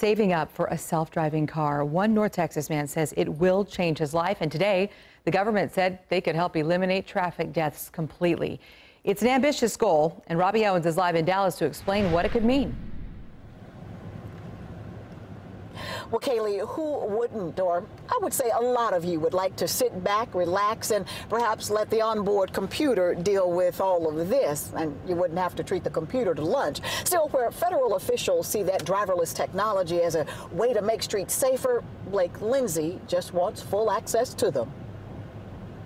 saving up for a self-driving car. One North Texas man says it will change his life, and today the government said they could help eliminate traffic deaths completely. It's an ambitious goal, and Robbie Owens is live in Dallas to explain what it could mean. Well, Kaylee, who wouldn't, or I would say a lot of you would like to sit back, relax, and perhaps let the onboard computer deal with all of this, and you wouldn't have to treat the computer to lunch. Still, where federal officials see that driverless technology as a way to make streets safer, Blake Lindsay just wants full access to them.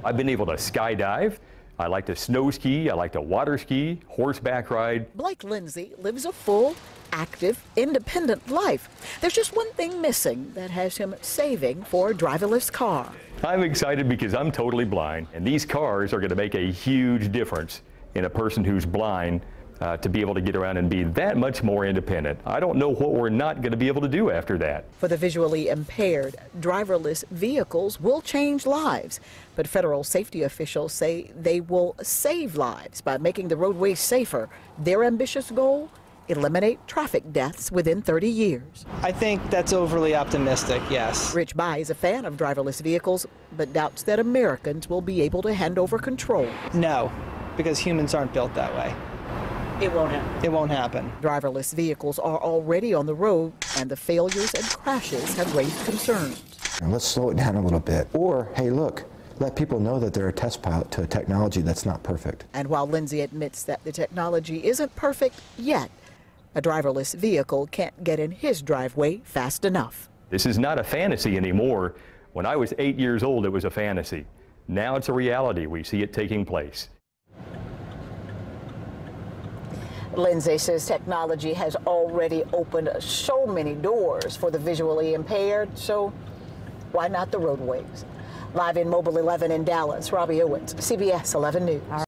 I've been able to skydive. I like to snow ski, I like to water ski, horseback ride. Blake Lindsay lives a full, active, independent life. There's just one thing missing that has him saving for a driverless car. I'm excited because I'm totally blind, and these cars are going to make a huge difference in a person who's blind uh, to be able to get around and be that much more independent. I don't know what we're not going to be able to do after that. For the visually impaired, driverless vehicles will change lives, but federal safety officials say they will save lives by making the roadways safer. Their ambitious goal? Eliminate traffic deaths within 30 years. I think that's overly optimistic, yes. Rich Bai is a fan of driverless vehicles, but doubts that Americans will be able to hand over control. No, because humans aren't built that way. It won't happen. It won't happen. Driverless vehicles are already on the road, and the failures and crashes have raised concerns. And let's slow it down a little bit. Or, hey, look, let people know that they're a test pilot to a technology that's not perfect. And while Lindsay admits that the technology isn't perfect yet, a driverless vehicle can't get in his driveway fast enough. This is not a fantasy anymore. When I was eight years old, it was a fantasy. Now it's a reality. We see it taking place. Lindsay says technology has already opened so many doors for the visually impaired, so why not the roadways? Live in Mobile 11 in Dallas, Robbie Owens, CBS 11 News.